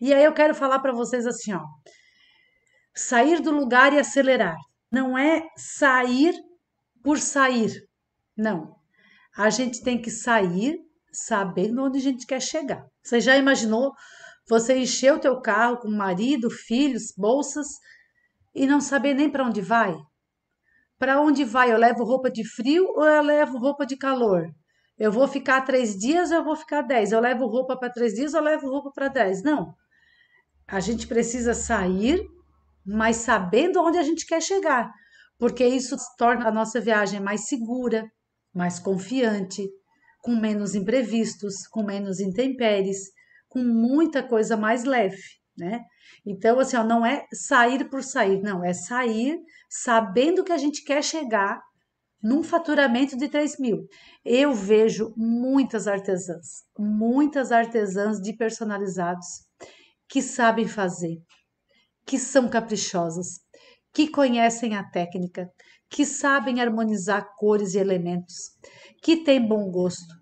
E aí eu quero falar para vocês assim, ó. Sair do lugar e acelerar. Não é sair por sair. Não. A gente tem que sair sabendo onde a gente quer chegar. Você já imaginou você encher o teu carro com marido, filhos, bolsas e não saber nem para onde vai? Para onde vai? Eu levo roupa de frio ou eu levo roupa de calor? Eu vou ficar três dias ou eu vou ficar dez? Eu levo roupa para três dias ou eu levo roupa para dez? Não. A gente precisa sair, mas sabendo onde a gente quer chegar, porque isso torna a nossa viagem mais segura, mais confiante, com menos imprevistos, com menos intempéries, com muita coisa mais leve, né? Então, assim, ó, não é sair por sair, não, é sair sabendo que a gente quer chegar num faturamento de 3 mil. Eu vejo muitas artesãs, muitas artesãs de personalizados que sabem fazer, que são caprichosas, que conhecem a técnica, que sabem harmonizar cores e elementos, que têm bom gosto,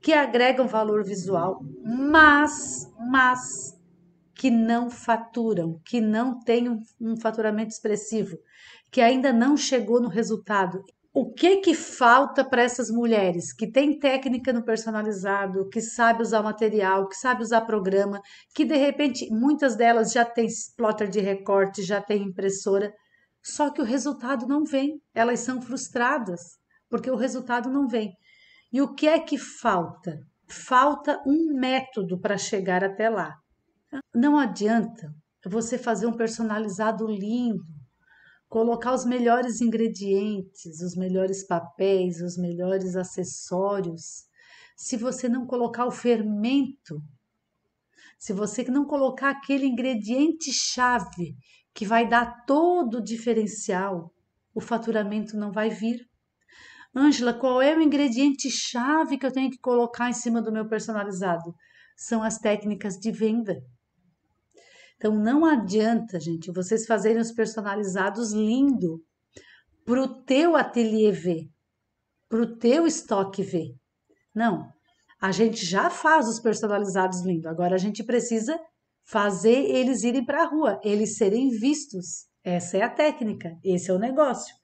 que agregam valor visual, mas, mas que não faturam, que não têm um, faturamento expressivo, que ainda não chegou no resultado o que que falta para essas mulheres que têm técnica no personalizado, que sabe usar material, que sabe usar programa, que de repente muitas delas já têm plotter de recorte, já têm impressora, só que o resultado não vem. Elas são frustradas porque o resultado não vem. E o que é que falta? Falta um método para chegar até lá. Não adianta você fazer um personalizado lindo, colocar os melhores ingredientes, os melhores papéis, os melhores acessórios, se você não colocar o fermento, se você não colocar aquele ingrediente chave que vai dar todo o diferencial, o faturamento não vai vir. Ângela, qual é o ingrediente chave que eu tenho que colocar em cima do meu personalizado? São as técnicas de venda. Então não adianta, gente, vocês fazerem os personalizados lindo para o teu ateliê ver, para o teu estoque ver. Não, a gente já faz os personalizados lindo. Agora a gente precisa fazer eles irem para a rua, eles serem vistos. Essa é a técnica, esse é o negócio.